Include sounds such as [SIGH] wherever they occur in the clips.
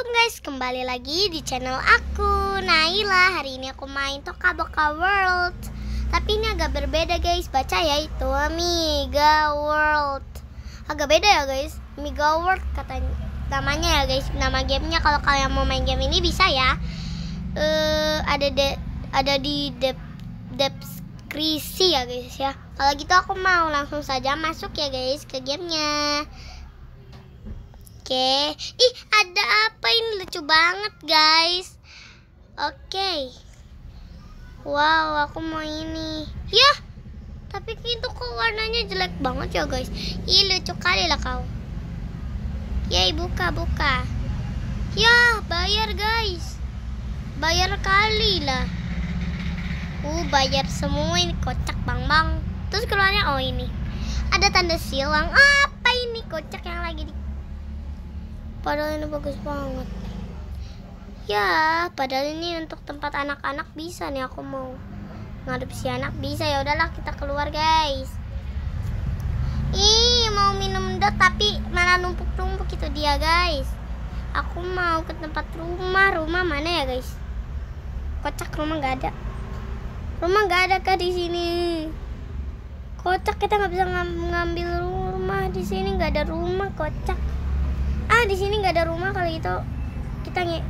Assalamualaikum guys, kembali lagi di channel aku. Naila Hari ini aku main Toka Boka World. Tapi ini agak berbeda guys, baca ya itu Amiga World. Agak beda ya guys, Amiga World katanya Namanya ya guys, nama gamenya kalau kalian mau main game ini bisa ya. Uh, Ada de, ada di de, deskripsi ya guys ya. Kalau gitu aku mau langsung saja masuk ya guys ke gamenya Oke. Ih, ada apa ini lucu banget, guys. Oke. Wow, aku mau ini. Ya. Tapi itu kok warnanya jelek banget ya, guys. Ih, lucu kali lah kau. Yay, buka, buka. Ya, bayar, guys. Bayar kali lah. Uh, bayar semua ini kocak, Bang, Bang. Terus keluarnya oh ini. Ada tanda silang. Apa ini kocak yang lagi di Padahal ini bagus banget. Ya, padahal ini untuk tempat anak-anak bisa nih aku mau ngadopsi anak bisa ya udahlah kita keluar guys. Ih, mau minum dot tapi malah numpuk-numpuk itu dia guys. Aku mau ke tempat rumah. Rumah mana ya guys? Kocak rumah nggak ada. Rumah nggak ada kah di sini? Kocak kita nggak bisa ngambil rumah di sini nggak ada rumah kocak ah di sini nggak ada rumah kali itu. Kita nge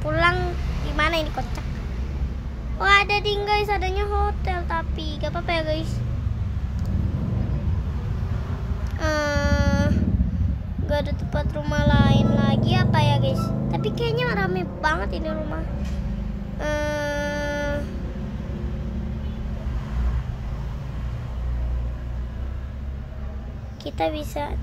pulang di mana ini kocak? Oh ada ding guys. Adanya hotel tapi gak apa-apa ya guys. Uh, gak ada tempat rumah lain lagi apa ya guys? Tapi kayaknya rame banget ini rumah. Uh, kita bisa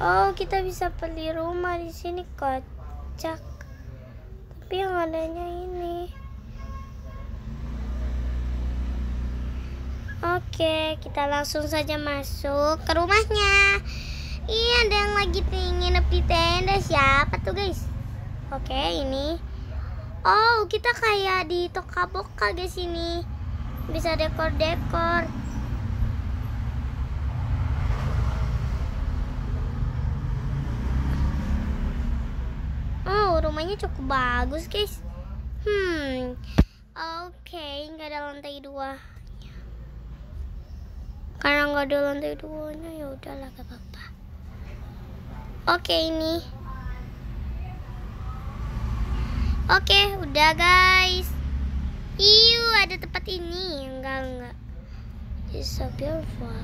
Oh, kita bisa beli rumah di sini kocak. Tapi yang adanya ini. Oke, kita langsung saja masuk ke rumahnya. Iya, ada yang lagi pingin di tenda. Siapa tuh, guys? Oke, ini. Oh, kita kayak di Toka Boka guys ini. Bisa dekor-dekor. Rumahnya cukup bagus guys. Hmm oke okay, nggak ada lantai dua. Karena nggak ada lantai duanya ya udahlah gak apa-apa. Oke okay, ini. Oke okay, udah guys. Iu ada tempat ini. Enggak enggak. It's so beautiful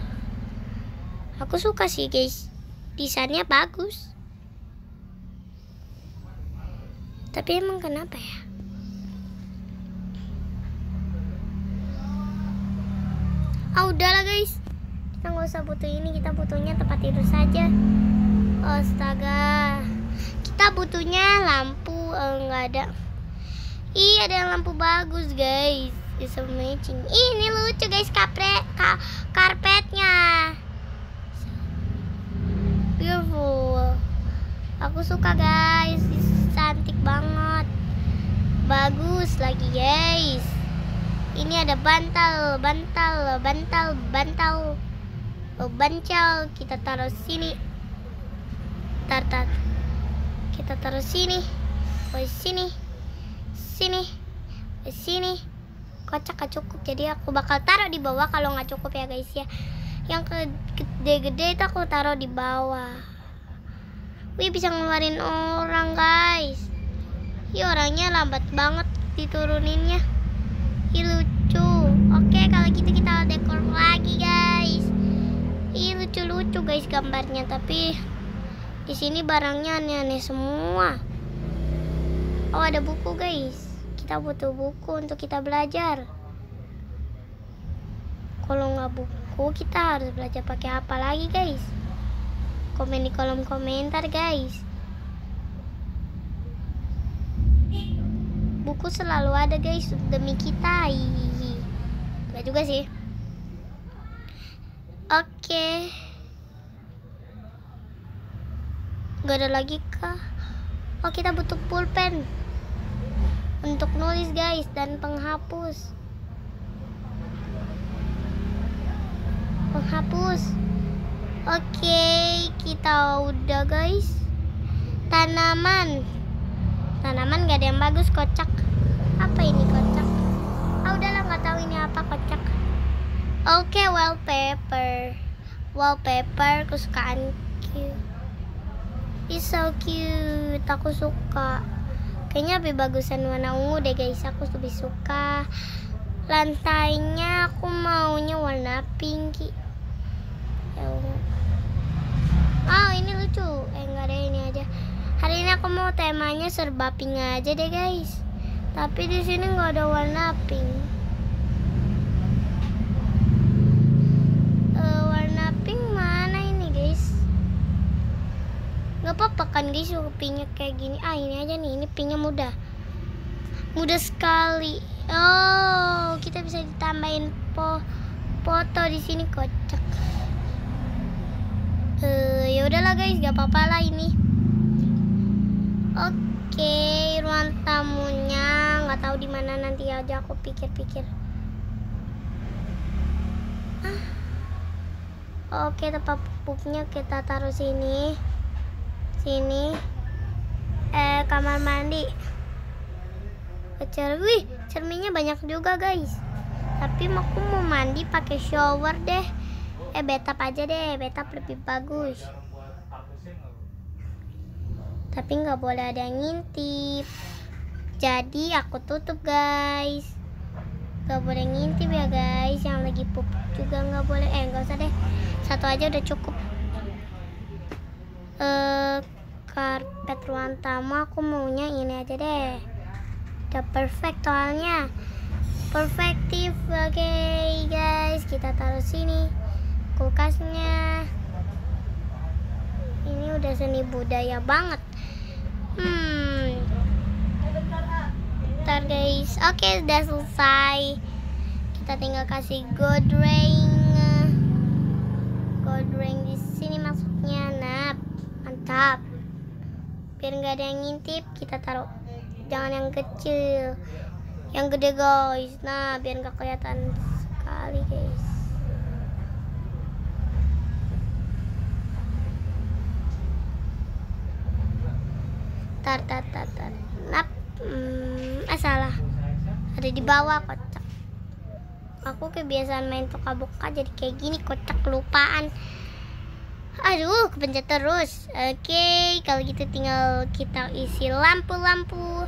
aku suka sih guys. Desainnya bagus Tapi emang kenapa ya? Ah udahlah guys. Kita nggak usah butuh ini. Kita butuhnya tempat tidur saja. Astaga. Kita butuhnya lampu. Oh, nggak ada. Ih ada lampu bagus guys. Amazing. Ih ini lucu guys kapre, ka, karpetnya. Beautiful. Aku suka guys cantik banget. Bagus lagi guys. Ini ada bantal bantal bantal bantal. Oh, bancal. Kita taruh sini. Tar tar. Kita taruh sini. Oh sini. Sini. Oh, sini. Kocak gak cukup. Jadi aku bakal taruh di bawah kalau nggak cukup ya guys ya. Yang gede-gede itu aku taruh di bawah Wih bisa ngeluarin orang guys. Ih orangnya lambat banget dituruninnya. Ih lucu. Oke kalau gitu kita dekor lagi guys. Ih lucu-lucu guys gambarnya. Tapi di sini barangnya aneh-aneh semua. Oh ada buku guys. Kita butuh buku untuk kita belajar. Kalau nggak buku kita harus belajar pakai apa lagi guys komen di kolom komentar guys. Buku selalu ada guys demi kita. Hihihi. Gak juga sih. Oke. Gak ada lagi kah? Oh kita butuh pulpen untuk nulis guys dan penghapus. Penghapus oke kita udah guys. Tanaman. Tanaman gak ada yang bagus kocak. Apa ini kocak? Ah udahlah nggak tahu ini apa kocak. Oke wallpaper. Wallpaper kesukaanku It's so cute. Aku suka. Kayaknya lebih bagusan warna ungu deh guys. Aku lebih suka. Lantainya aku maunya warna pinky. Ya oh ini lucu. Eh enggak ada ini aja. Hari ini aku mau temanya serba pink aja deh guys. Tapi di sini nggak ada warna pink. Uh, warna pink mana ini guys? Nggak apa-apa kan guys pinknya kayak gini. Ah ini aja nih. Ini pinknya mudah. Mudah sekali. Oh kita bisa ditambahin po foto di sini kocak ya udahlah guys gak apa-apa lah ini. Oke ruang tamunya nggak tahu di mana nanti aja aku pikir-pikir. Ah. oke tempat pupuknya kita taruh sini. Sini. Eh kamar mandi. Cer wih cerminnya banyak juga guys. Tapi aku mau mandi pakai shower deh. Eh betap aja deh betap lebih bagus tapi nggak boleh ada yang ngintip. Jadi aku tutup guys. Nggak boleh ngintip ya guys. Yang lagi pup juga nggak boleh. Eh nggak usah deh. Satu aja udah cukup. Eh karpet ruang tamu aku maunya ini aja deh. Udah perfect soalnya. Perfektif oke okay, guys. Kita taruh sini kulkasnya. Ini udah seni budaya banget hmm. Ntar guys. Oke okay, udah selesai. Kita tinggal kasih gold ring. Gold ring di sini maksudnya nah mantap. Biar nggak ada yang ngintip kita taruh. Jangan yang kecil. Yang gede guys. Nah biar nggak kelihatan sekali guys tar tar tar tar. Nap hmm, eh salah. Ada di bawah kocak. Aku kebiasaan main toka-boka jadi kayak gini kocak kelupaan. Aduh kepencet terus. Oke okay, kalau gitu tinggal kita isi lampu-lampu.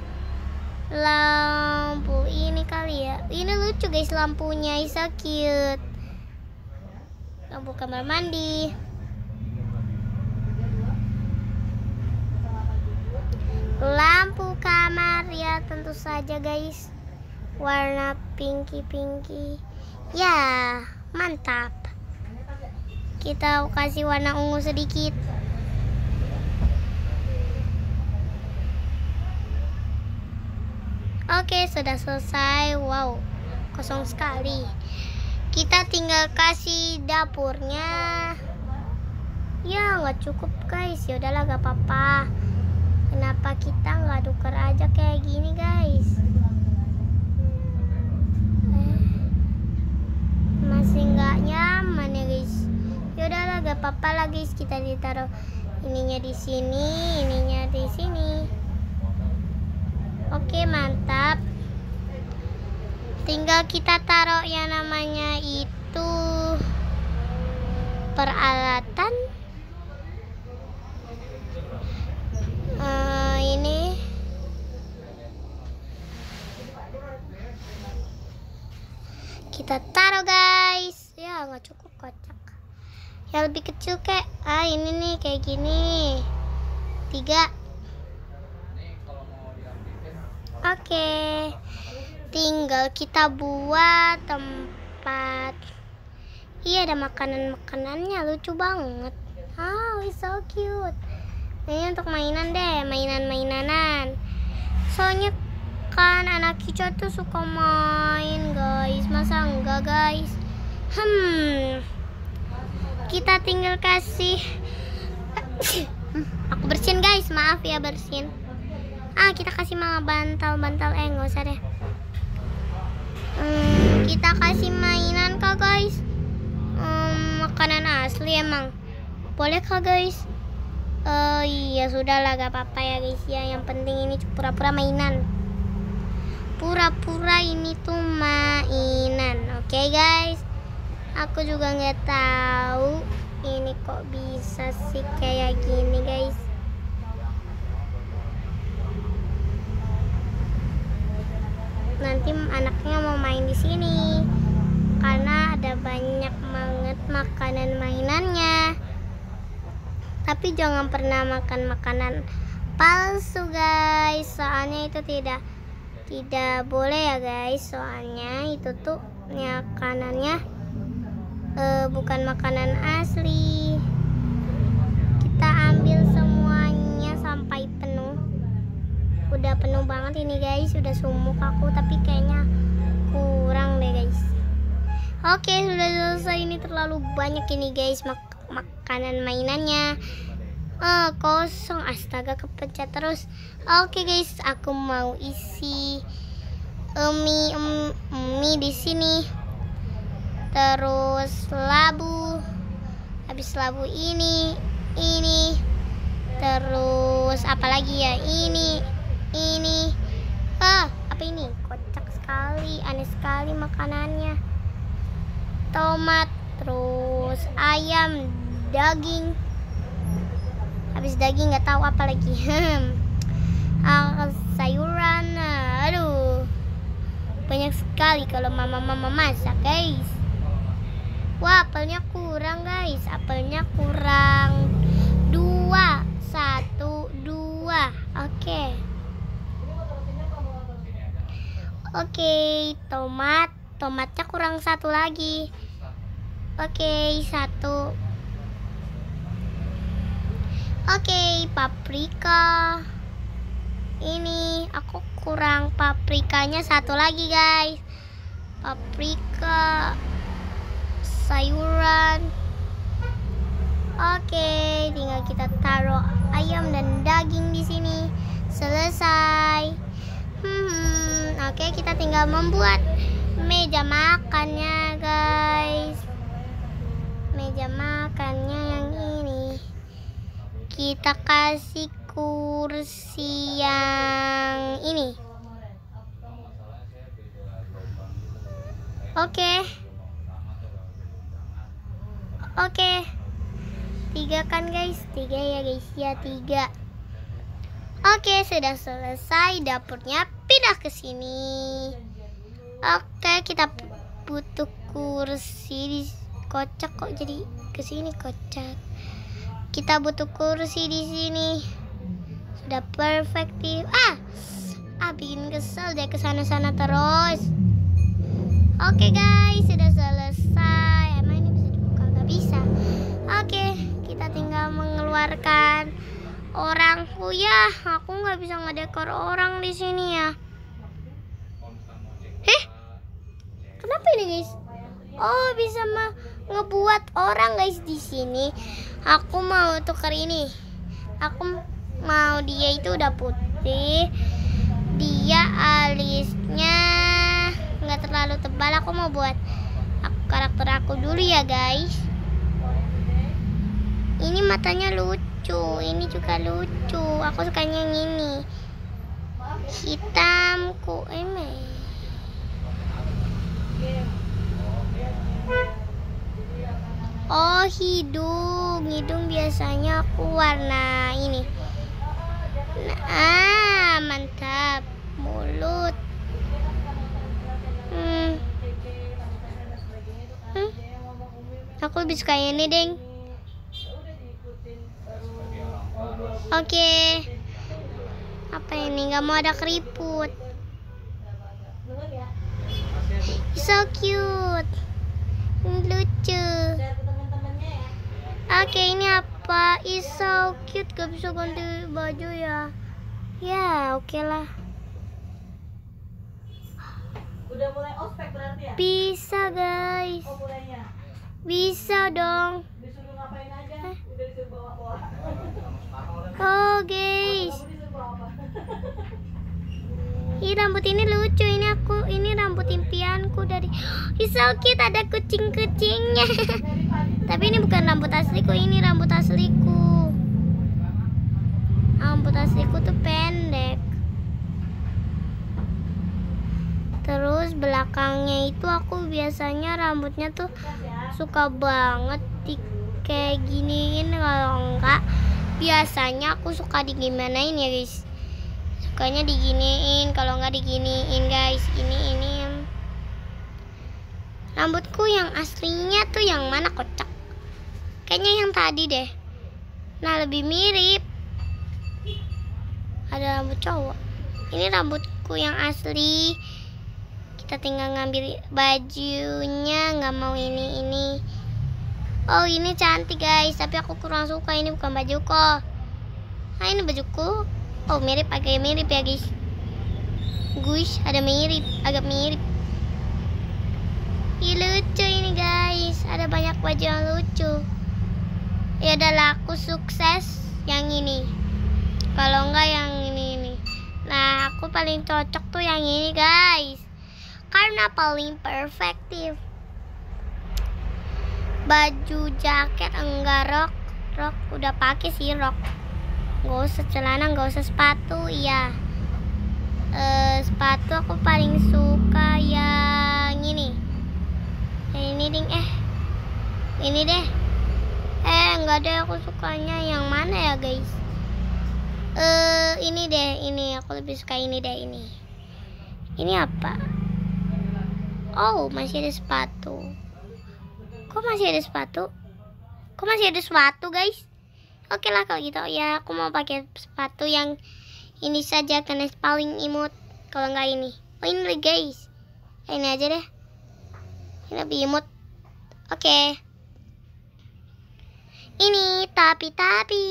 Lampu ini kali ya. Ini lucu guys lampunya. Is so cute. Lampu kamar mandi lampu kamar ya tentu saja guys. Warna pinky pinky ya mantap. Kita kasih warna ungu sedikit. Oke sudah selesai. Wow kosong sekali. Kita tinggal kasih dapurnya. Ya nggak cukup guys. Ya udahlah gak apa-apa kenapa kita nggak tuker aja kayak gini guys? Eh, masih nggak nyaman ya guys. Yaudahlah gak apa-apa lah guys. Kita ditaruh ininya di sini ininya di sini. Oke mantap. Tinggal kita taruh yang namanya itu peralatan uh, ini. Kita taruh guys. Ya nggak cukup kocak. Yang lebih kecil kayak ah ini nih kayak gini. Tiga. Oke. Okay. tinggal kita buat tempat. Iya ada makanan makanannya lucu banget. Oh, so cute ini untuk mainan deh mainan-mainanan. Soalnya kan anak kicau tuh suka main guys. Masa enggak guys? Hmm. Kita tinggal kasih [COUGHS] aku bersihin guys. Maaf ya bersihin ah kita kasih mga bantal-bantal. Eh nggak usah deh. Hmm, kita kasih mainan kak guys? Hmm, makanan asli emang. Boleh kah guys Oh iya sudahlah gak apa-apa ya guys ya. Yang penting ini pura-pura mainan. Pura-pura ini tuh mainan Oke okay, guys? Aku juga nggak tahu Ini kok bisa sih kayak gini guys. Nanti anaknya mau main di sini Karena ada banyak banget makanan mainannya tapi jangan pernah makan makanan palsu guys. Soalnya itu tidak tidak boleh ya guys. Soalnya itu tuh makanannya uh, bukan makanan asli. Kita ambil semuanya sampai penuh. Udah penuh banget ini guys. Sudah sumuk aku tapi kayaknya kurang deh guys. Oke sudah selesai. Ini terlalu banyak ini guys. Mak makanan mainannya. Oh kosong. Astaga kepencet terus. Oke okay, guys. Aku mau isi mie um, mie di sini. Terus labu. Habis labu ini ini. Terus apalagi ya? Ini ini. Ah apa ini? Kocak sekali. Aneh sekali makanannya. Tomat. Terus ayam daging. Habis daging nggak tahu apa lagi. Sayuran aduh. Banyak sekali kalau mama-mama masak guys. Wah apelnya kurang guys. Apelnya kurang dua. Satu dua. Oke. Okay. oke okay, tomat. Tomatnya kurang satu lagi. Oke, okay, satu. Oke, okay, paprika. Ini aku kurang paprikanya satu lagi, guys. Paprika sayuran. Oke, okay, tinggal kita taruh ayam dan daging di sini. Selesai. Hmm, oke, okay, kita tinggal membuat meja makannya, guys meja makannya kita kasih kursi yang ini. Oke. Okay. oke. Okay. tiga kan guys? Tiga ya guys? Ya tiga. Oke okay, sudah selesai dapurnya. Pindah ke sini. Oke kita butuh kursi di kocak kok jadi ke sini kocak kita butuh kursi di sini. Sudah perfect ah ah bikin kesel deh ke sana sana terus. Oke okay, guys sudah selesai. Emang ini bisa dibuka? Nggak bisa. Oke okay, kita tinggal mengeluarkan orang. Oh ya aku nggak bisa ngedekor orang di sini ya. Heh kenapa ini guys? Oh bisa mah ngebuat orang guys di sini aku mau tuker ini. Aku mau dia itu udah putih. Dia alisnya nggak terlalu tebal. Aku mau buat karakter aku dulu ya guys. Ini matanya lucu. Ini juga lucu. Aku sukanya yang ini. Hitamku ini Oh hidung. Hidung biasanya aku warna ini. Nah mantap. Mulut. Hmm. Hmm. Aku lebih suka ini deng. Oke. Okay. Apa ini? Gak mau ada keriput. So cute. Lucu Oke ini apa? Is so cute Gak bisa ganti baju ya Ya oke okay lah Udah mulai ospek berarti ya? Bisa guys Oh mulainya? Bisa dong Disuruh ngapain aja? Eh? Udah disuruh bawa-bawa Oh guys [LAUGHS] Ih rambut ini lucu ini aku ini rambut impianku dari [GASPS] Ih so ada kucing-kucingnya [LAUGHS] Tapi ini bukan rambut asliku, ini rambut asliku. Rambut asliku tuh pendek. Terus belakangnya itu aku biasanya rambutnya tuh suka banget di kayak giniin kalau enggak biasanya aku suka digimanain ya guys sukanya diginiin. Kalau enggak diginiin guys. Ini ini rambutku yang aslinya tuh yang mana kocak. Kayaknya yang tadi deh. Nah lebih mirip. Ada rambut cowok. Ini rambutku yang asli. Kita tinggal ngambil bajunya nggak mau ini ini. Oh ini cantik guys. Tapi aku kurang suka. Ini bukan bajuku. Ah ini bajuku oh mirip agak mirip ya guys. Guys ada mirip agak mirip. Ih lucu ini guys. Ada banyak baju yang lucu. Ya adalah aku sukses yang ini. Kalau enggak yang ini ini. Nah aku paling cocok tuh yang ini guys. Karena paling perfektif. Baju jaket enggak rok. Rok udah pakai sih rok nggak usah celana nggak usah sepatu iya. Eh sepatu aku paling suka yang ini. Yang ini ding eh ini deh. Eh enggak deh aku sukanya yang mana ya guys? Eh ini deh ini. Aku lebih suka ini deh ini. Ini apa? Oh, masih ada sepatu. Kok masih ada sepatu? Kok masih ada sepatu, guys? Oke lah kalau gitu ya, aku mau pakai sepatu yang ini saja karena paling imut. Kalau nggak ini, oh ini guys. Ini aja deh. Ini lebih imut. Oke. Ini tapi-tapi.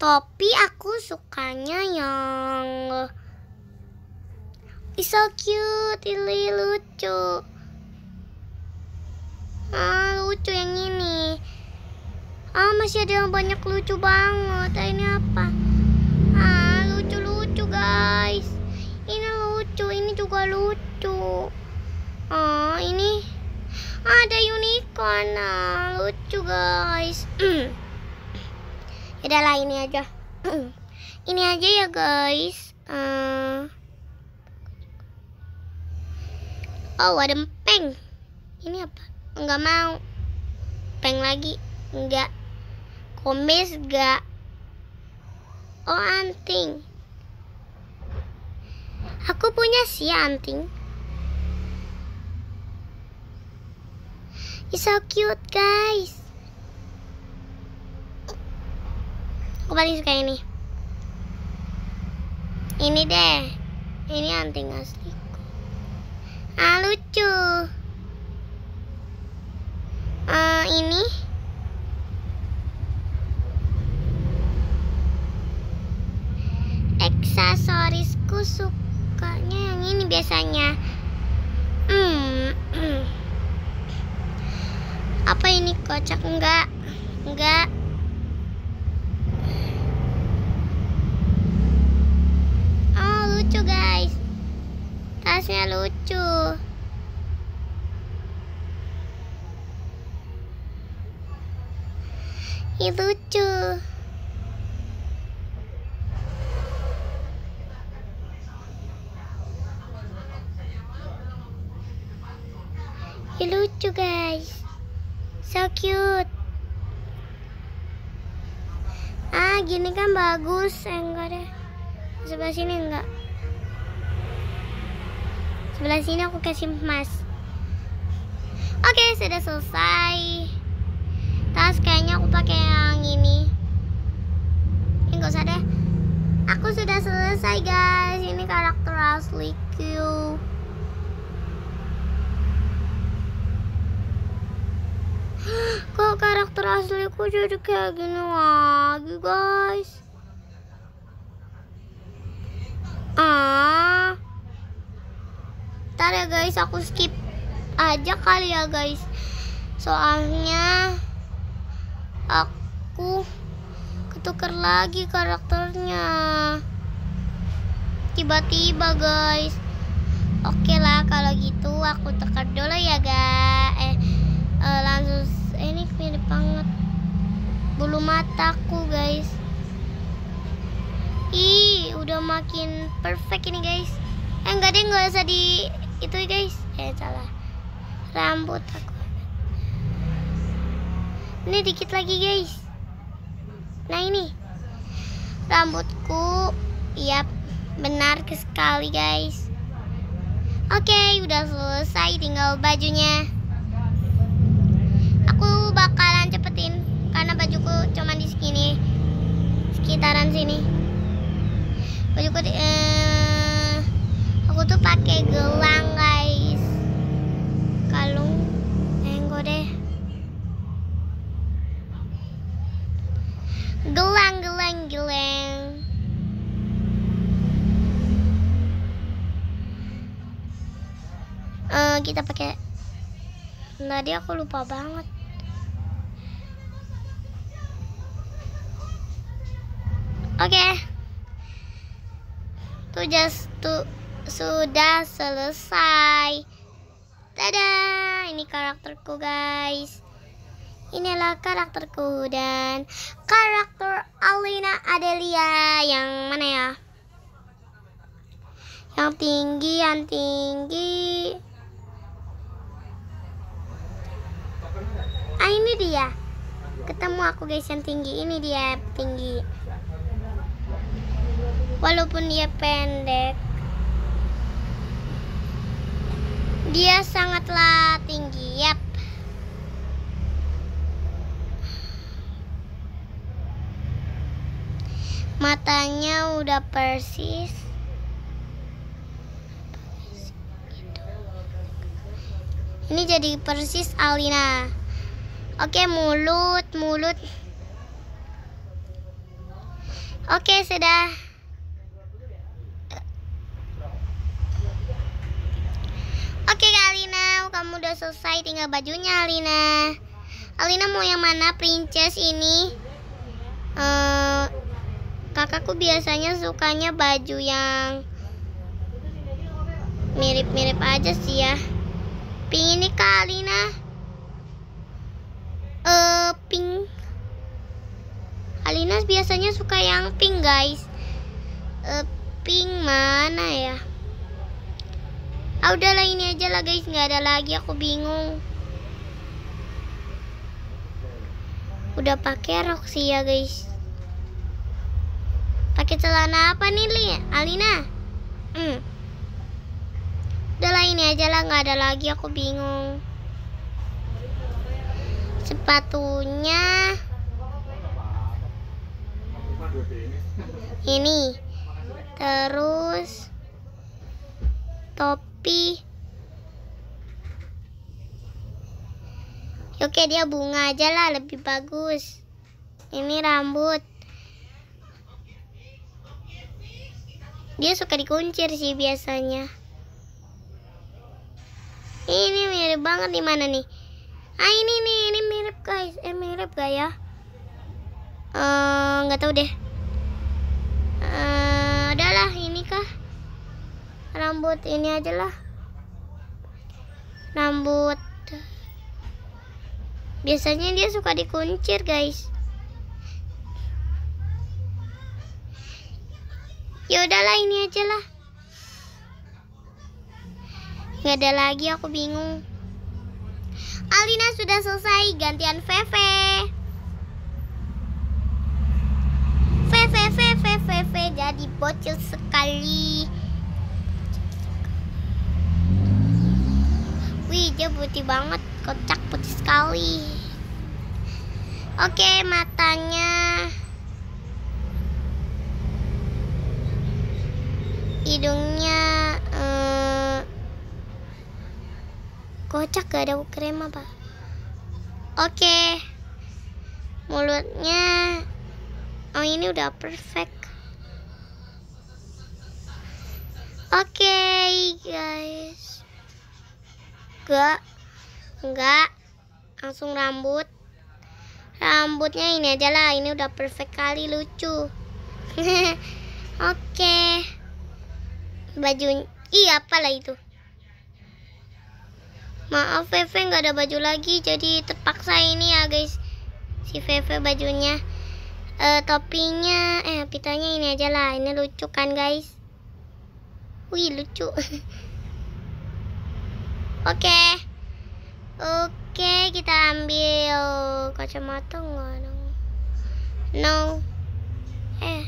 Topi aku sukanya yang It's so cute, ini lucu. Ah, lucu yang ini. Ah, masih ada yang banyak lucu banget. Ah, ini apa? Ah, lucu-lucu, guys. Ini lucu, ini juga lucu. Ah, ini ada unicorn. Ah, lucu, guys. [CLEARS THROAT] Udah lah ini aja. [CLEARS THROAT] ini aja ya, guys. Uh, Oh ada peng Ini apa? Enggak mau Peng lagi Enggak Komis enggak Oh anting. Aku punya sih anting. It's so cute guys. Aku paling suka ini. Ini deh. Ini anting asli. Ah lucu. Uh, ini aksesorisku sukanya yang ini biasanya. Hmm, [CLEARS THROAT] apa ini kocak? Enggak. Enggak. Oh lucu guys. Tasnya lucu. Ini lucu ini lucu guys. So cute. Ah gini kan bagus eh, enggak deh sebelah sini enggak. Sebelah sini aku kasih emas. Oke sudah selesai. Tas kayaknya aku pakai yang ini. Ini gak usah deh. Aku sudah selesai guys. Ini karakter asliku kok karakter asliku jadi kayak gini lagi guys ah Ntar ya guys, aku skip aja kali ya guys. Soalnya aku ketukar lagi karakternya. Tiba-tiba guys. Oke lah kalau gitu aku tukar dulu ya guys. Eh, eh, langsung ini mirip banget. Bulu mataku guys. Ih udah makin perfect ini guys. Eh enggak deh nggak usah di itu guys. Eh salah. Rambut aku. Ini dikit lagi guys. Nah ini. Rambutku Yap, benar sekali guys. Oke, udah selesai tinggal bajunya. Aku bakalan cepetin karena bajuku cuma di sini, sekitaran sini. Bajuku di- eh, aku tuh pakai gelang guys. Kalung, enggak deh. Gelang, gelang, gelang. Eh, kita pakai tadi aku lupa banget. Oke. Tuh just tuh sudah selesai. Tada ini karakterku guys. Inilah karakterku dan karakter Alina Adelia yang mana ya? Yang tinggi yang tinggi ah ini dia. Ketemu aku guys yang tinggi. Ini dia tinggi. Walaupun dia pendek. Dia sangatlah tinggi yap. Matanya udah persis. Ini jadi persis Alina. Oke, mulut, mulut. Oke, sudah. Oke, Kak Alina, kamu udah selesai tinggal bajunya, Alina. Alina mau yang mana, princess ini? Eh, kakakku biasanya sukanya baju yang mirip-mirip aja sih ya. Pink ini Kak Alina. Eh, pink. Alina biasanya suka yang pink, guys. Eh, pink mana ya? Ah, udahlah ini aja lah, guys. Nggak ada lagi, aku bingung. Udah pakai rok sih ya, guys. Pakai celana apa nih, Li? Alina? Hmm. Udahlah ini aja lah, nggak ada lagi, aku bingung. Sepatunya ini. Terus topi. Oke, dia bunga aja lah, lebih bagus. Ini rambut. Dia suka dikuncir sih biasanya. Ini mirip banget di mana nih? Ah ini nih, ini mirip guys. Eh mirip gak ya? Eh nggak tahu deh. Eh udahlah ini kah? Rambut ini aja lah. Rambut. Biasanya dia suka dikuncir guys. Ya udahlah ini aja lah. Nggak ada lagi aku bingung. Alina sudah selesai gantian Feve. Feve Feve Feve jadi bocil sekali. Wih, dia putih banget, kocak putih sekali. Oke, matanya. Hidungnya kocak gak ada krem apa? Oke. Mulutnya Oh, ini udah perfect. Oke, guys. Enggak. Enggak. Langsung rambut. Rambutnya ini aja lah. Ini udah perfect kali lucu. [LAUGHS] Oke. Baju Iya, apalah itu? Maaf Feve nggak ada baju lagi. Jadi terpaksa ini ya guys. Si Feve bajunya. Eh topinya eh pitanya ini aja lah. Ini lucu kan guys? Wih lucu. [LAUGHS] Oke. Oke kita ambil kacamata nggak no. Eh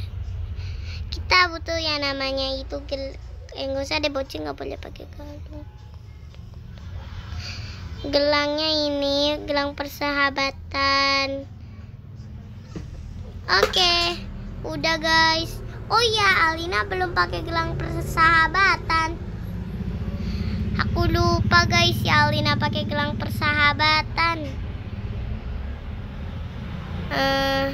kita butuh yang namanya itu gel eh usah deh bocil nggak boleh pakai kalung gelangnya ini gelang persahabatan. Oke udah guys. Oh ya Alina belum pakai gelang persahabatan. Aku lupa guys ya Alina pakai gelang persahabatan. Eh,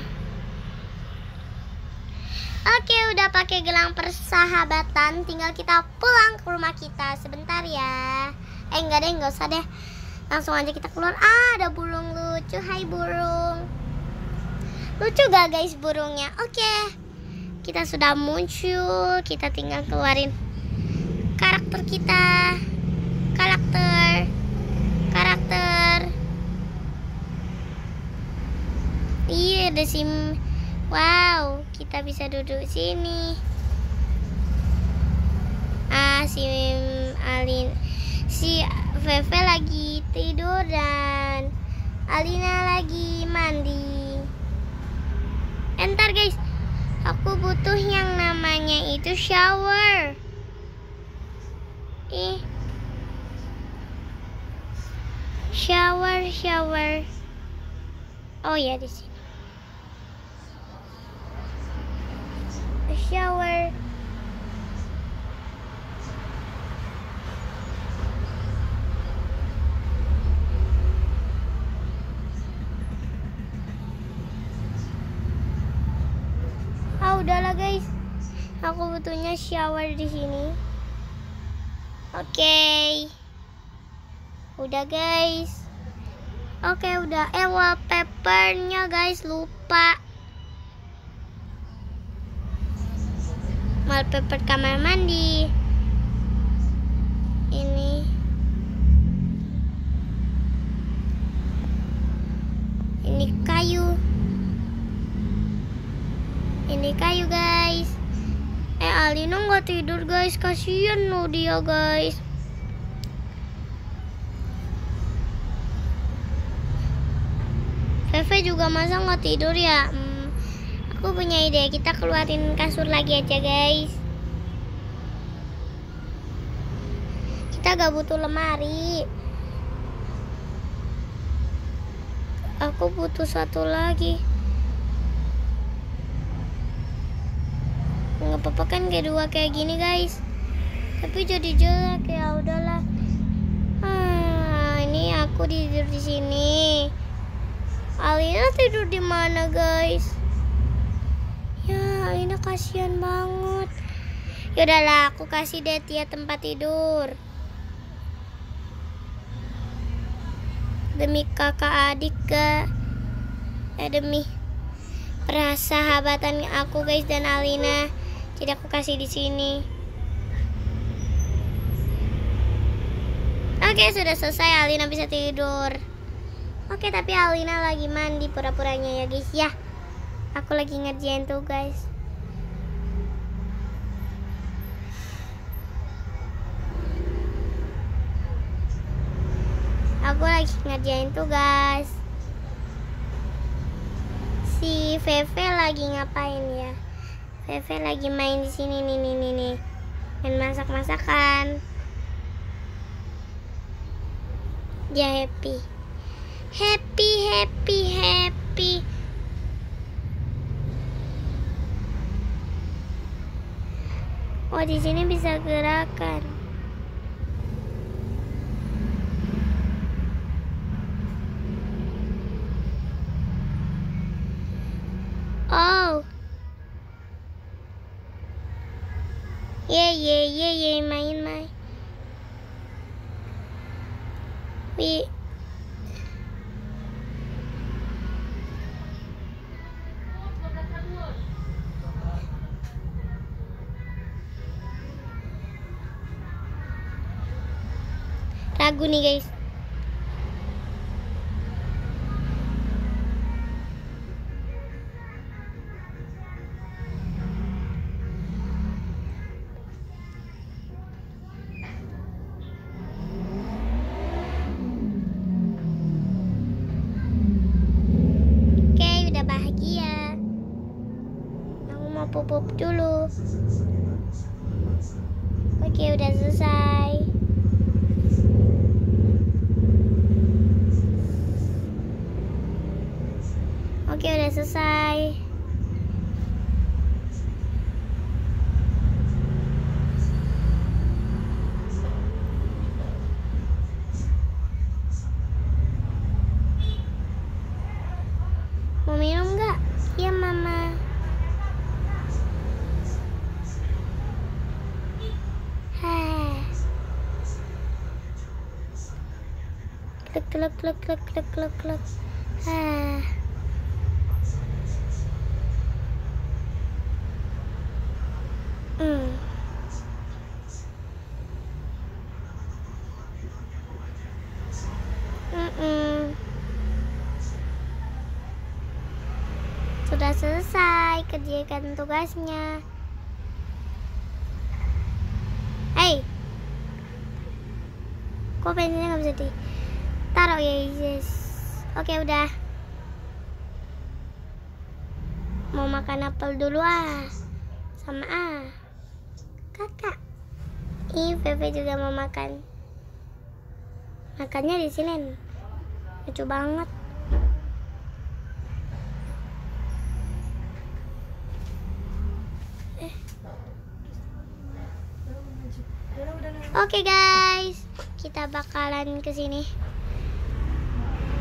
Oke, udah pakai gelang persahabatan, tinggal kita pulang ke rumah kita sebentar ya. Eh, enggak deh, enggak usah deh. Langsung aja kita keluar. Ah, ada burung lucu. Hai burung. Lucu gak guys burungnya? Oke. Kita sudah muncul, kita tinggal keluarin karakter kita. Karakter. Karakter. Iya, ada sim. Wow, kita bisa duduk sini. Ah, si Alin, si Feve lagi tidur dan Alina lagi mandi. Entar guys, aku butuh yang namanya itu shower. Ih, shower, shower. Oh ya di sini. shower. Ah udahlah guys, aku butuhnya shower di sini. Oke, udah guys. Oke udah. Eh wallpapernya guys lupa. wallpaper kamar mandi ini ini kayu ini kayu guys eh Alina nggak tidur guys. Kasihan loh dia guys. Feve juga masa nggak tidur ya? Hmm. Aku punya ide, kita keluarin kasur lagi aja guys. Kita gak butuh lemari. Aku butuh satu lagi nggak apa-apa kan kayak dua kayak gini guys tapi jadi jelek ya udahlah ah ini aku tidur di sini Alina tidur di mana guys Ya, Alina kasihan banget. Yaudahlah, aku kasih deh Tia tempat tidur. Demi kakak adik ke eh, demi persahabatan aku guys dan Alina. Jadi aku kasih di sini. Oke, sudah selesai Alina bisa tidur. Oke, tapi Alina lagi mandi pura-puranya ya guys ya. Aku lagi ngerjain tugas. Aku lagi ngerjain tugas. Si Feve lagi ngapain ya? Feve lagi main di sini nih nih nih nih. Main masak-masakan. Dia happy. Happy, happy, happy. Oh, di sini bisa gerakan. Ye ye ye ye main main. Wi. Ragu nih guys. Pup dulu. Oke, udah selesai. Oke, udah selesai. Mau minum nggak? Iya, Mama. Hah. Klek klek klek klek klek klek. Hah. Hmm. Sudah selesai kerjakan tugasnya. Hei, kok pensilnya nggak bisa ditaruh ya yes. Oke udah. Mau makan apel dulu ah, sama ah, kakak. Ih, Pepe juga mau makan. Makannya di sini. Lucu banget. Oke guys, kita bakalan ke sini.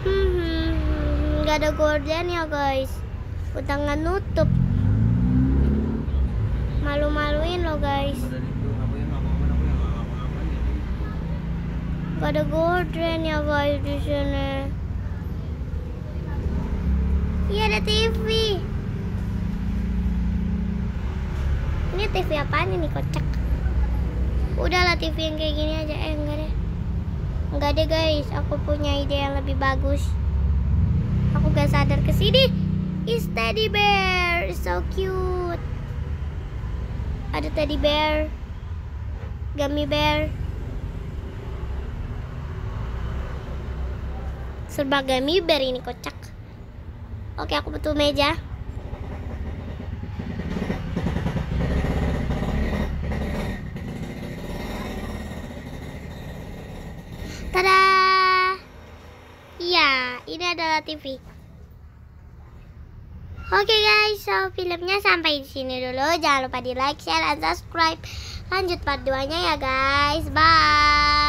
Hmm, hmm, hmm, nggak ada gorden ya guys. Udah nggak nutup. Malu-maluin loh guys. Gak ada gorden ya guys di sini. Iya ada TV. Ini TV apaan ini kocak? Udahlah TV yang kayak gini aja. Eh enggak deh. Enggak deh guys, aku punya ide yang lebih bagus. Aku gak sadar ke sini. Is teddy bear, It's so cute. Ada teddy bear, gummy bear. Serba gummy bear ini kocak. Oke, aku betul meja. Tada! Iya, ini adalah TV. Oke guys, so filmnya sampai di sini dulu. Jangan lupa di like, share, dan subscribe. Lanjut part 2-nya ya guys. Bye.